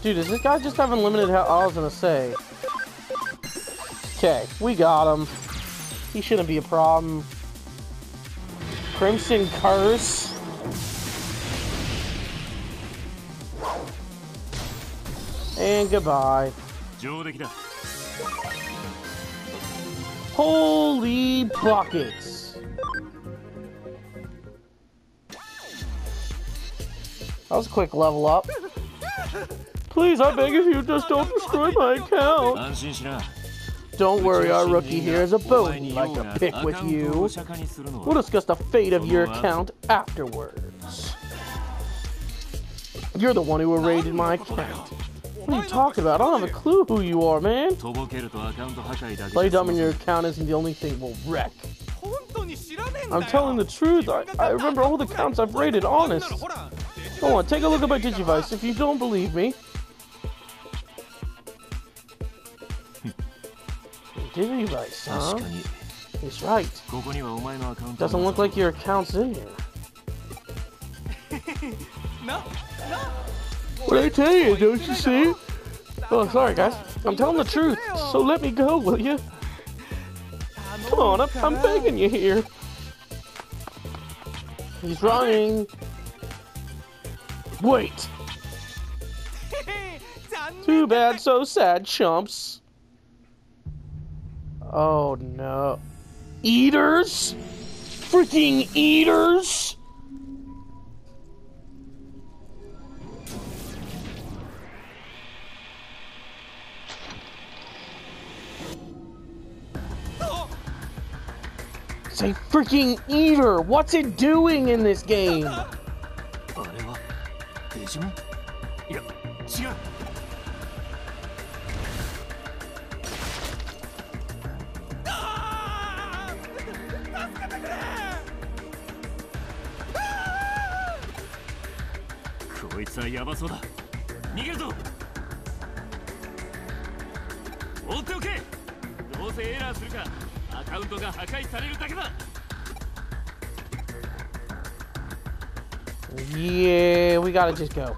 Dude, is this guy just having limited? health? I was gonna say. Okay, we got him. He shouldn't be a problem. Crimson Curse. And goodbye. Holy buckets! That was a quick level up. Please, I beg of you, just don't destroy my account. Don't worry, our rookie here is a bone like a pick with you. We'll discuss the fate of your account afterwards. You're the one who raided my account. What are you talking about? I don't have a clue who you are, man. Play dumb and your account isn't the only thing we'll wreck. I'm telling the truth. I, I remember all the accounts I've raided, honest. Go on, take a look at my Digivice. If you don't believe me, activity rights, huh? He's right. Doesn't look like your account's in here. no, no. What I tell you, don't you see? Oh, sorry guys. I'm telling the truth, so let me go, will you? Come on, I'm, I'm begging you here. He's running. Wait. Too bad, so sad, chumps. Oh no. Eaters? Freaking eaters? It's a freaking eater! What's it doing in this game? あれはデジモンいや違う やばそうだ。逃げるぞ。放っておけ。どうせエラーするかアカウントが破壊されるだけだ。Yeah, we gotta just go.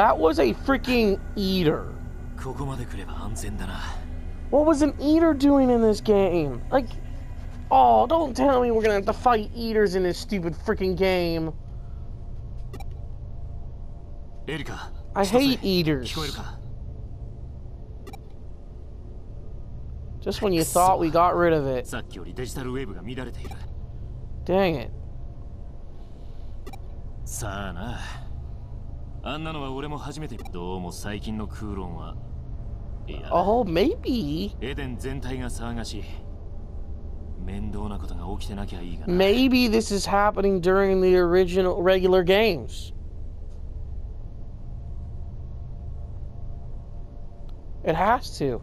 That was a freaking eater. ここまで来れば安全だな What was an eater doing in this game? Like, oh, don't tell me we're gonna have to fight eaters in this stupid freaking game. エリカ I 千歳 hate eaters. 聞こえるか Just when you thought we got rid of it. さっきよりデジタルウェーブが乱れている Dang it. さあな あんなのは俺も初めてどうも最近の空論はいや Oh, maybe. エデン全体が騒がしい面倒なことが起きてなきゃいいがな Maybe this is happening during the original regular games. It has to.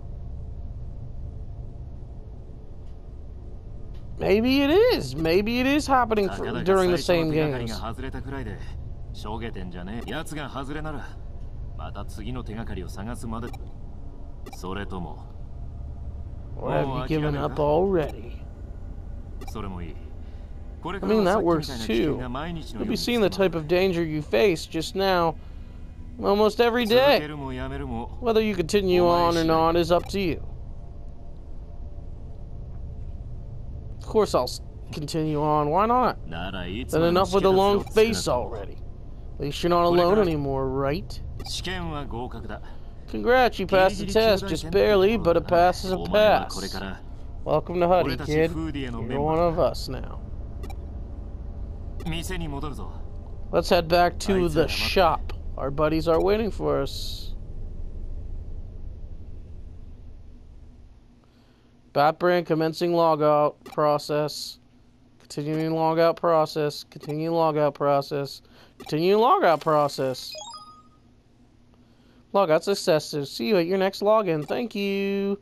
Maybe it is. Maybe it is happening た for, during the same games. しょげてんじゃねえ奴が外れならまた次の手がかりを探すまでそれとも Or have you given up already? それもいい I mean, は that works too. You'll う be に seeing the type of danger you faced just now almost every day. Whether you continue on or not is up to you. Of course, I'll continue on. Why not? Then enough with the 試 long face と already. At least you're not alone anymore, right? Congrats, you passed the test, just barely, but a pass is a pass. Welcome to Huddy, kid. You're one of us now. Let's head back to the shop. Our buddies are waiting for us. Batbran commencing logout process. Continuing logout process. Continuing logout process. Continuing logout process. Logout successful. See you at your next login. Thank you.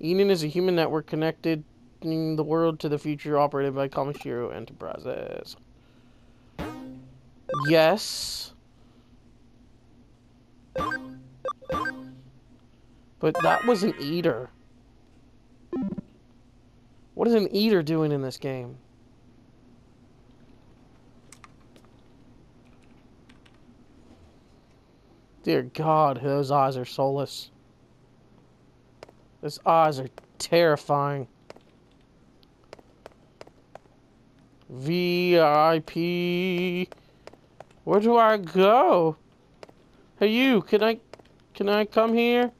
Eden is a human network connected the world to the future operated by Kamishiro Enterprises. Yes. But that was an eater. What is an eater doing in this game? Dear God, those eyes are soulless. Those eyes are terrifying. VIP. Where do I go? Hey, you, can I, can I come here?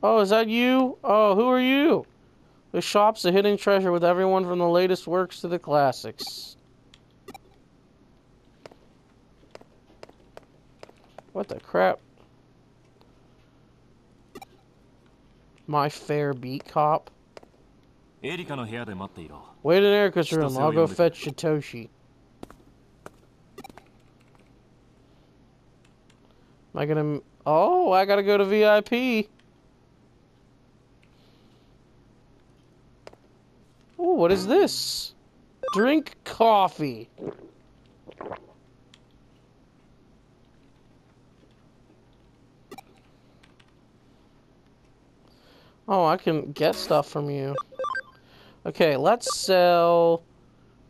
Oh, is that you? Oh, who are you? The shop's a hidden treasure with everyone from the latest works to the classics. What the crap? My fair beat cop. Wait in Erika's room. I'll go fetch Satoshi. Am I gonna... Oh, I gotta go to VIP. Oh, what is this? Drink coffee. Oh, I can get stuff from you. Okay, let's sell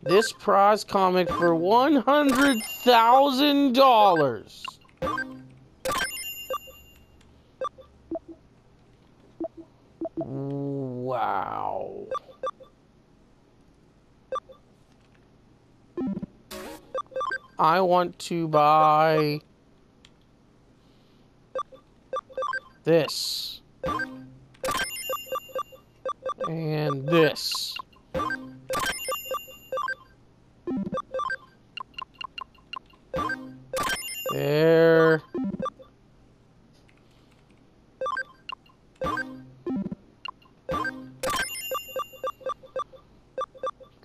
this prize comic for one hundred thousand dollars. Wow. I want to buy this this. There.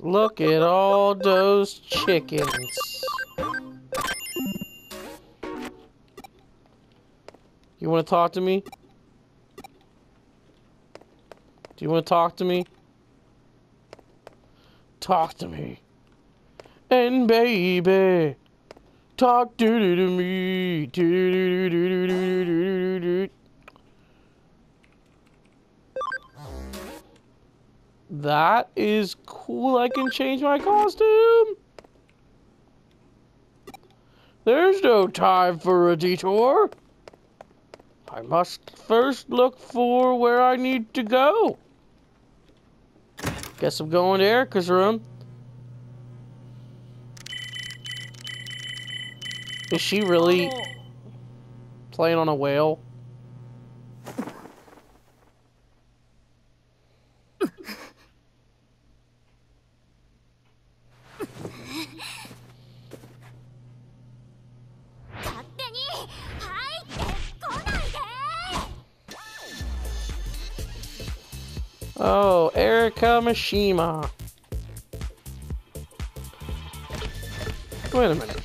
Look at all those chickens. You want to talk to me? Do you want to talk to me? talk to me. And baby, talk to me. That is cool. I can change my costume. There's no time for a detour. I must first look for where I need to go. Guess I'm going to Erika's room. Is she really oh. playing on a whale? Mishima. Wait a minute.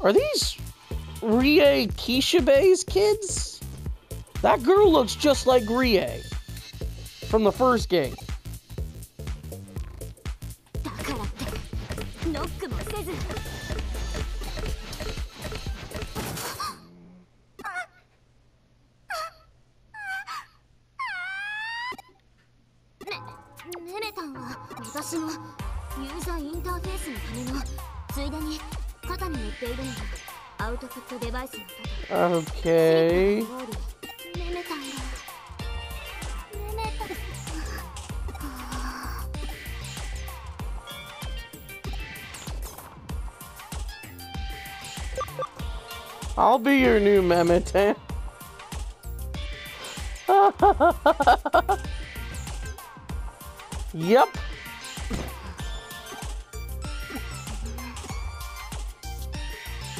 Are these Rie Kishibe's kids? That girl looks just like Rie from the first game. be your new Memetan. yep.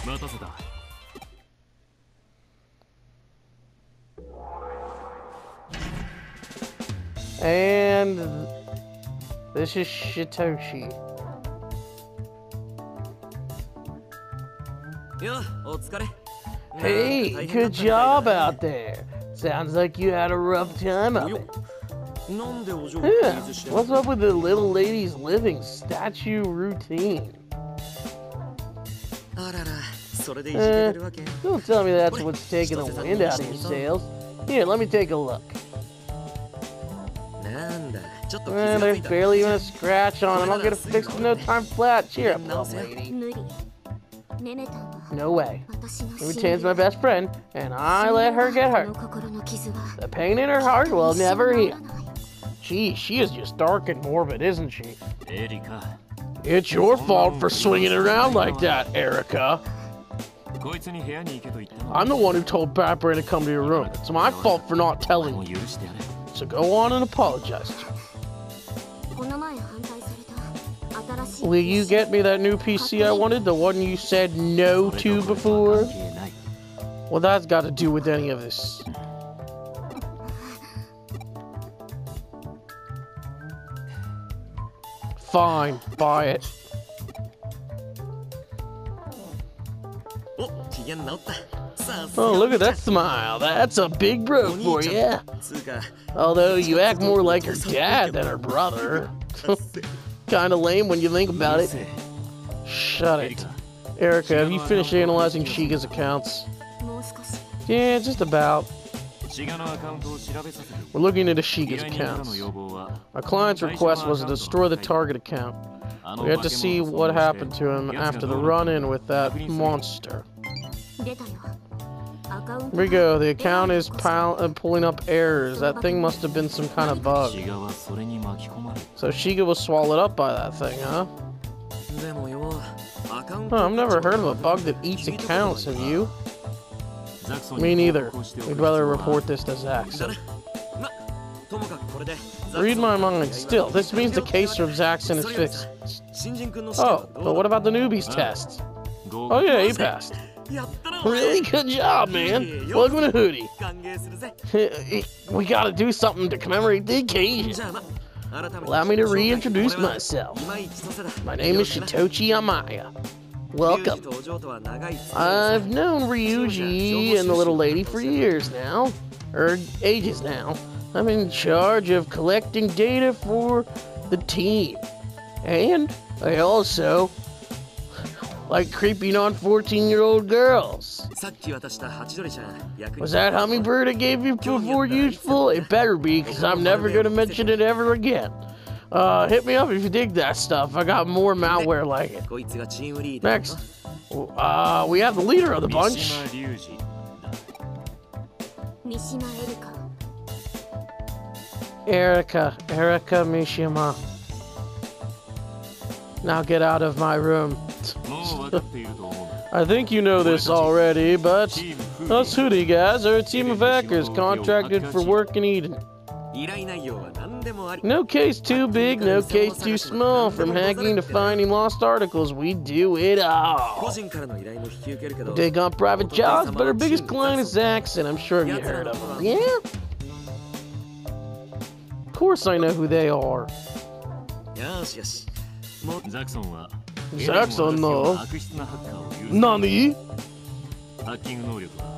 待たせた And this is Shitoshi. よお疲れ Hey, good job out there. Sounds like you had a rough time up. Yeah. What's up with the little lady's living statue routine? Uh, don't tell me that's what's taking the wind out of your sails. Here, let me take a look. Uh, there's barely even a scratch on it. I'll get it fixed in no time flat. Cheer up, lady. No way. It would my best friend, and I let her get hurt. The pain in her heart will never heal. Gee, she is just dark and morbid, isn't she? Erika. It's your fault for swinging around like that, Erika. I'm the one who told Barbara to come to your room. It's my fault for not telling you. So go on and apologize Will you get me that new PC I wanted? The one you said no to before? Well, that's got to do with any of this. Fine, buy it. Oh, look at that smile. That's a big bro for you. Although you act more like your dad than her brother. Kind of lame when you think about it. Shut it. Erika, have you finished analyzing Shiga's accounts? Yeah, just about. We're looking into Shiga's accounts. Our client's request was to destroy the target account. We had to see what happened to him after the run-in with that monster. We go. the account is uh, pulling up errors. That thing must have been some kind of bug. So Shiga was swallowed up by that thing, huh? huh I've never heard of a bug that eats accounts, have you? Me neither. We'd rather report this to Zaxon. Read my mind. Still, this means the case of Zaxon is fixed. Oh, but what about the newbie's test? Oh yeah, he passed. Really good job, man. Welcome to Hootie. we gotta do something to commemorate the occasion. Allow me to reintroduce myself. My name is Shitochi Amaya. Welcome. I've known Ryuji and the little lady for years now, or ages now. I'm in charge of collecting data for the team. And I also like creeping on 14 year old girls. Was that hummingbird I gave you before useful? It better be, because I'm never going to mention it ever again. Uh, hit me up if you dig that stuff. I got more malware like it. Next, uh, we have the leader of the bunch. Erika, Erika Mishima. Now get out of my room. I think you know this already, but us Hootie guys are a team of hackers contracted for work in Eden. No case too big, no case too small. From hacking to finding lost articles, we do it all. We dig on private jobs, but our biggest client is Zaxon. I'm sure you heard of them. Yeah? Of course I know who they are. Yes, yes. Zaxon しもうザクソンはザクソンの悪質なハッカーを許す Nani? ハッキング能力は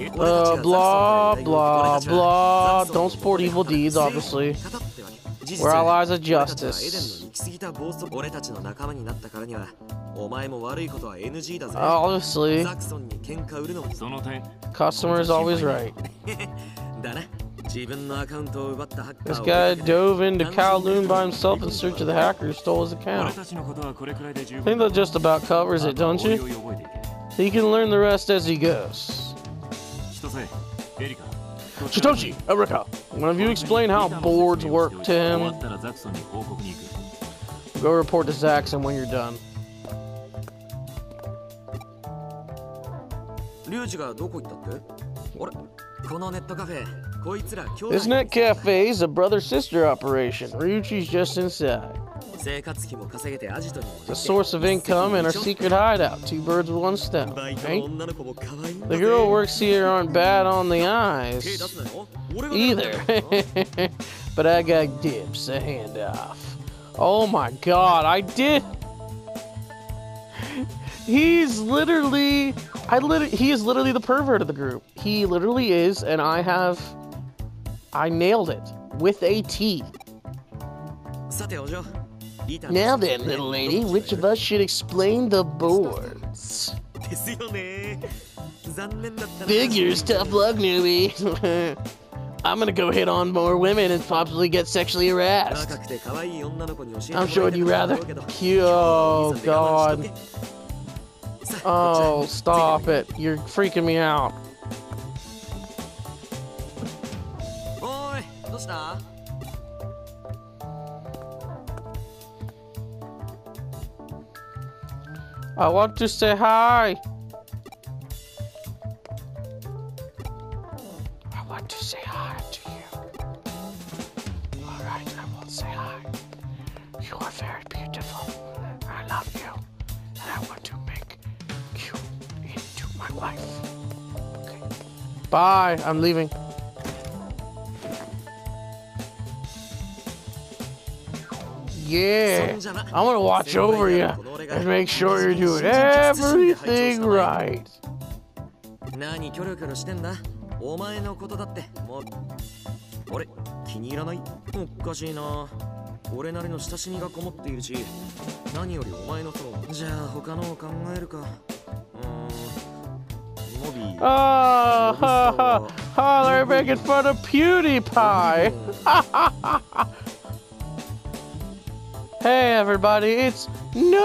Uh, blah, blah, blah. Don't support evil deeds, obviously. We're allies of justice. 俺たちの仲間になったからにはお前も悪いことは NG だぜ Obviously, ザクソンに喧嘩売るのもその点 customer is always right. This guy dove into Kowloon by himself in search of the hacker who stole his account. I think that just about covers it, don't you? He can learn the rest as he goes. Shitoshi, Erika, one of you explain how boards work to him. Go report to Zaxon when you're done. Ryuji where did you go? This internet cafe. This net cafe is a brother-sister operation. Ryuji's just inside. The a source of income and our secret hideout. Two birds with one stone, right? The girl works here aren't bad on the eyes. Oh. Either. but I got dips, a handoff. Oh my god, I did! He's literally... I literally... He is literally the pervert of the group. He literally is, and I have... I nailed it with a T. Now then, little lady, which of us should explain the boards? Figures, tough luck, newbie. I'm gonna go hit on more women and possibly get sexually harassed. I'm sure you'd rather. Cute. Oh, God. Oh, stop it. You're freaking me out. Star. I want to say hi. I want to say hi to you. Alright, I will say hi. You are very beautiful. I love you. And I want to make you into my wife. Okay. Bye. I'm leaving. Yeah. I'm gonna watch over you and make sure you're doing everything right. 何キョロキョロしてんだお前のことだってもう俺気に入らないおかしいな俺なりの親しみがこもっているし何よりお前のそのじゃあ他のを考えるかうーんモビー Oh, ha, ha, ha, they're making fun of PewDiePie. Hey, everybody, it's NoBPI.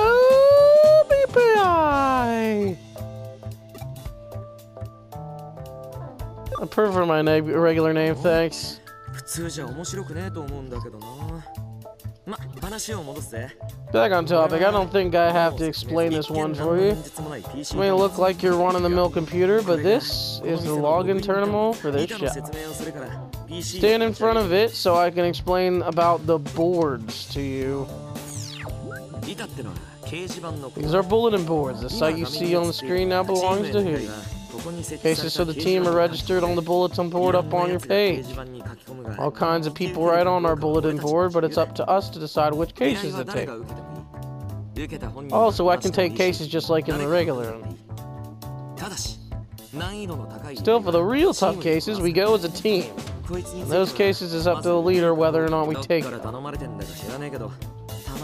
I prefer my name, regular name, thanks. 普通じゃ面白くねえと思うんだけどなま話を戻すぜ Back on topic, I don't think I have to explain this one for you. It may look like you're run-of-the-mill computer, but this is the login terminal for this shop. Stand in front of it so I can explain about the boards to you. These are bulletin boards. The site you see on the screen now belongs to Hootie. Cases so the team are registered on the bulletin board up on your page. All kinds of people write on our bulletin board, but it's up to us to decide which cases to take. Also, I can take cases just like in the regular. Still, for the real tough cases, we go as a team. In those cases, it's up to the leader whether or not we take them.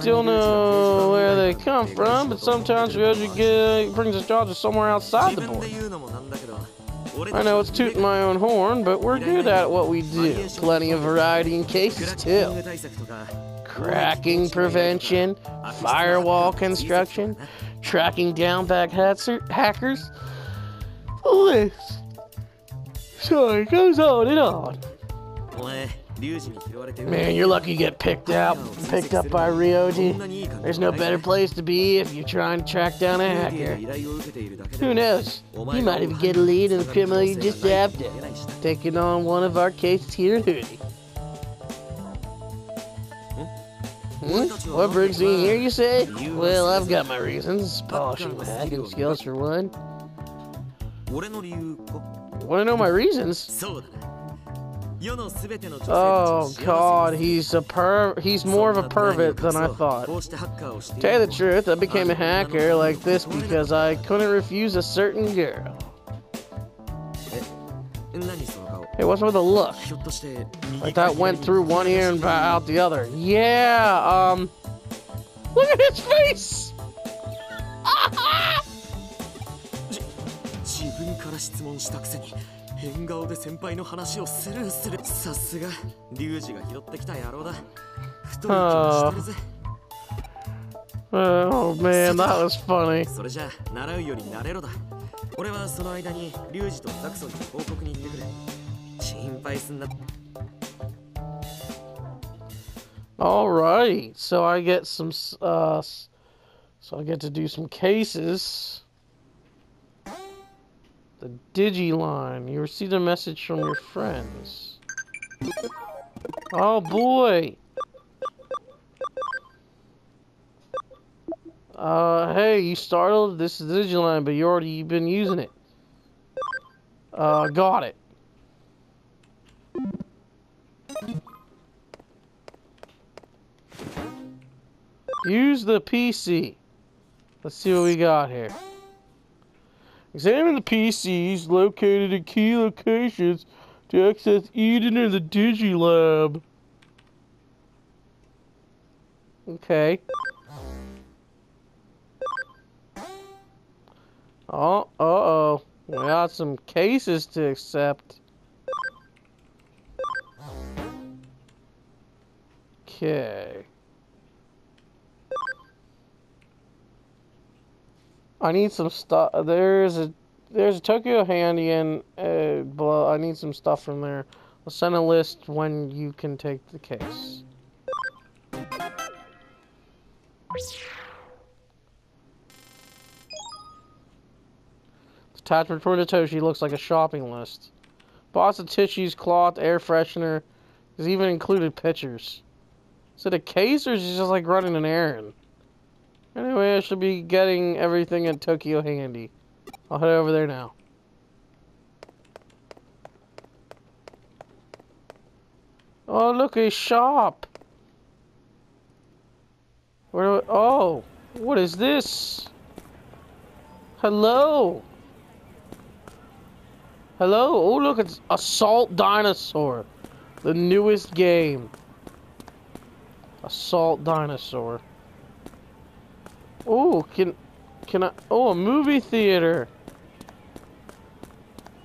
Still know where they come from, but sometimes we get brings us jobs somewhere outside the board. I know it's tooting my own horn, but we're good at what we do. Plenty of variety in cases too. Cracking prevention, firewall construction, tracking down back hackers. The list. it goes on and on. Man, you're lucky you get picked out, picked up by Ryuji. There's no better place to be if you're trying to track down a hacker. Who knows? You might even get a lead in the criminal you just after, taking on one of our cases here at Hoodie. Hmm? What brings me here, you say? Well, I've got my reasons. Polishing my hacking skills for one. Want to know my reasons? Oh God, he's a per. He's more of a pervert than I thought. Tell you the truth, I became a hacker like this because I couldn't refuse a certain girl. Hey, what's with the look? Like that went through one ear and out the other. Yeah, um. Look at his face! 変顔で先輩の話をスルーする。さすが。リュウジが拾ってきた野郎だ。太い気もしてるぜ。Oh man, that was funny. それじゃあ習うより慣れろだ。俺はその間にリュウジとザクソンに報告に行ってくる心配すんな。Alright, so I get some, uh, so I get to do some cases. The Digiline. You received a message from your friends. Oh boy! Uh, hey, you startled? This is Digiline, but you already been using it. Uh, got it. Use the PC. Let's see what we got here. Examine the PCs located in key locations to access Eden or the Digilab. Okay. Oh, uh-oh. We got some cases to accept. Okay. I need some stuff. There's a there's a Tokyo Handy and uh, blah. I need some stuff from there. I'll send a list when you can take the case. Attachment for Natoshi looks like a shopping list. Box of tissues, cloth, air freshener. There's even included pictures. Is it a case or is it just like running an errand? Anyway, I should be getting everything at Tokyo Handy. I'll head over there now. Oh, look, a shop. Where? Do I, oh, what is this? Hello. Hello. Oh, look, it's Assault Dinosaur, the newest game. Assault Dinosaur. Oh, can can I? Oh, a movie theater.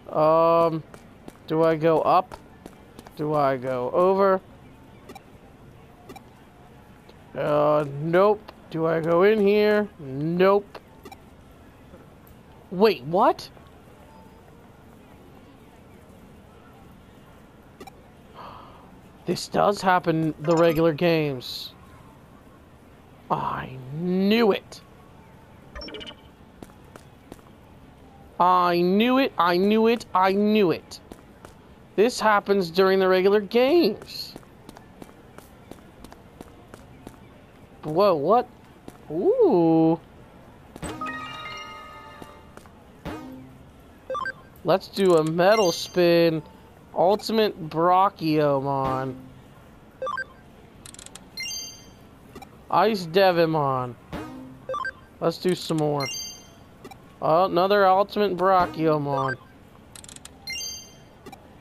Um, do I go up? Do I go over? Uh, nope. Do I go in here? Nope. Wait, what? This does happen the regular games. I knew it. I knew it, I knew it, I knew it. This happens during the regular games. Whoa, what? Ooh. Let's do a metal spin. Ultimate Brachiomon. Ice Devimon. Let's do some more. Oh, another Ultimate Brachiomon.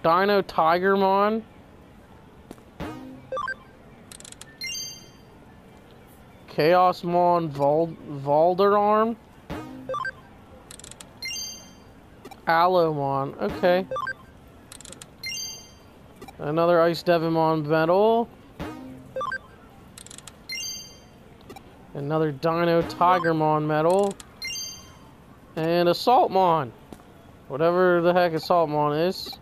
Dino Tigermon. Chaosmon Vol Volderarm. Allomon. Okay. Another Ice Devimon Metal. Another Dino Tigermon Metal. And a Saltmon. Whatever the heck a Saltmon is.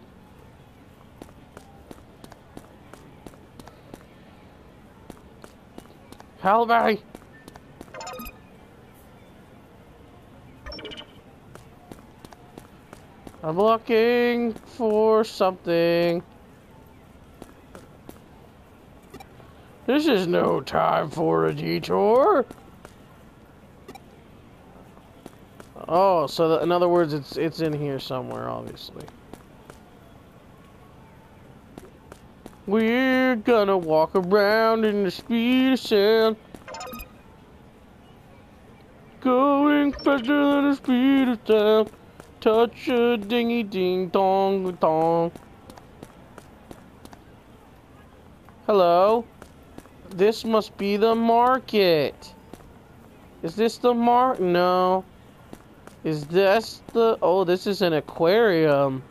Calibre! I'm looking for something. This is no time for a detour. Oh, so the, in other words, it's it's in here somewhere, obviously. We're gonna walk around in the speed of sound. Going faster than the speed of sound. Touch a dingy ding dong dong. Hello? This must be the market. Is this the mark? No. Is this the... Oh, this is an aquarium.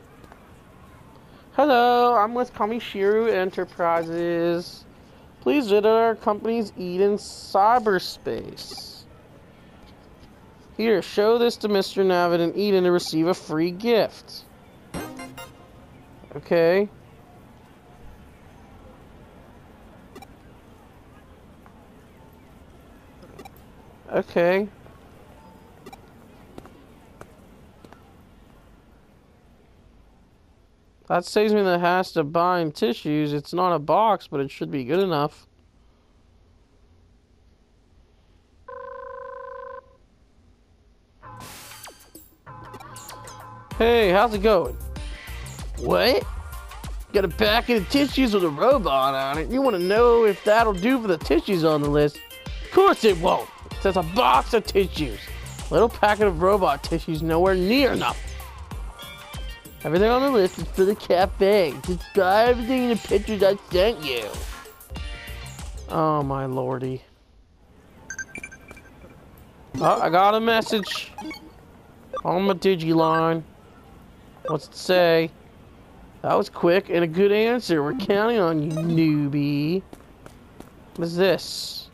Hello, I'm with Kamishiro Enterprises. Please visit our company's Eden Cyberspace. Here, show this to Mr. Navid and Eden to receive a free gift. Okay. Okay. That saves me the hassle to buying tissues. It's not a box, but it should be good enough. Hey, how's it going? What? Got a packet of tissues with a robot on it. You want to know if that'll do for the tissues on the list? Of course it won't. Says a box of tissues. Little packet of robot tissues nowhere near enough. Everything on the list is for the cafe. Describe everything in the pictures I sent you. Oh my lordy. Oh, I got a message on my Digiline. What's it say? That was quick and a good answer. We're counting on you, newbie. What is this?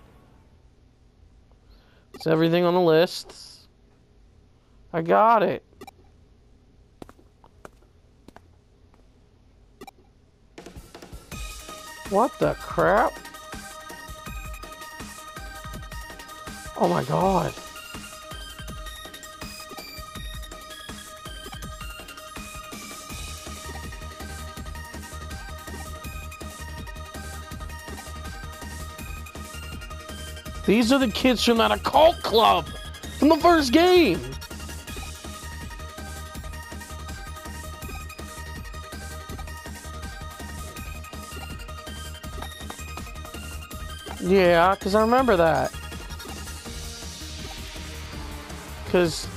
It's everything on the list. I got it. What the crap? Oh my god. These are the kids from that occult club from the first game. Yeah, because I remember that. Because...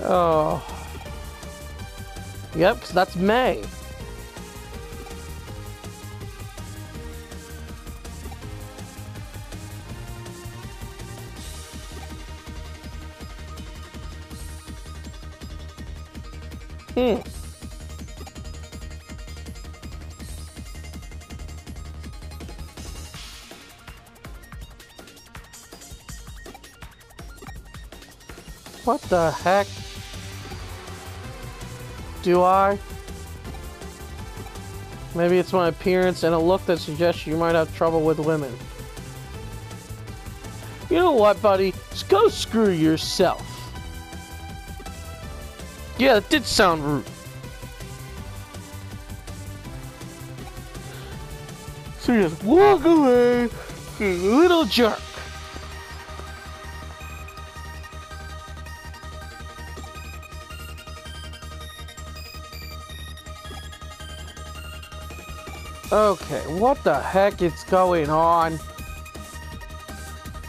Oh... Yep, 'cause that's May. Hmm. What the heck? Do I? Maybe it's my appearance and a look that suggests you might have trouble with women. You know what, buddy? Just go screw yourself. Yeah, that did sound rude. So just walk away, you little jerk. Okay, what the heck is going on?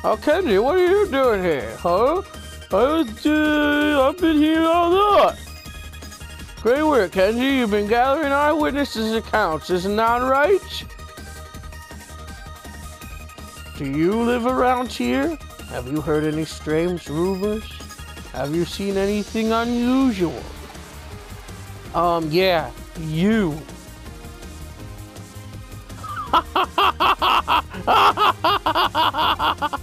Oh, Kenji, what are you doing here, huh? I was, uh, I've been here all night. Great work, Kenji. You've been gathering eyewitnesses' accounts, isn't that right? Do you live around here? Have you heard any strange rumors? Have you seen anything unusual? Um, yeah, you.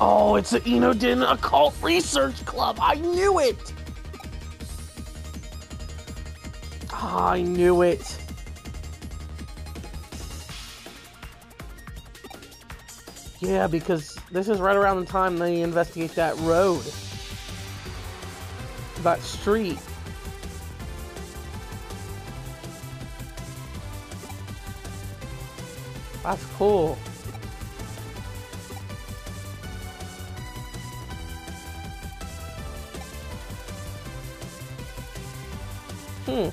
Oh, it's the Enodin Occult Research Club. I knew it. I knew it. Yeah, because this is right around the time they investigate that road. That street. That's cool. Hmm.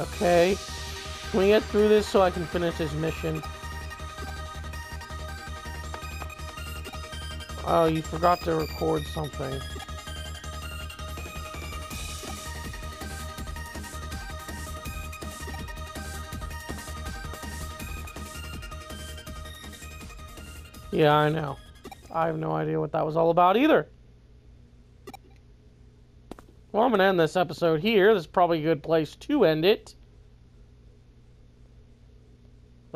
Okay. Can we get through this so I can finish this mission? Oh, you forgot to record something. Yeah, I know. I have no idea what that was all about either. Well, I'm going to end this episode here. This is probably a good place to end it.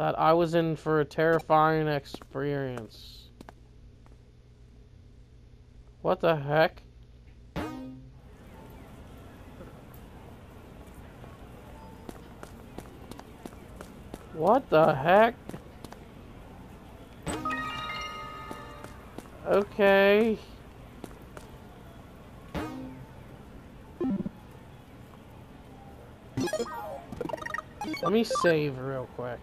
That I was in for a terrifying experience. What the heck? What the heck? Okay. Let me save real quick.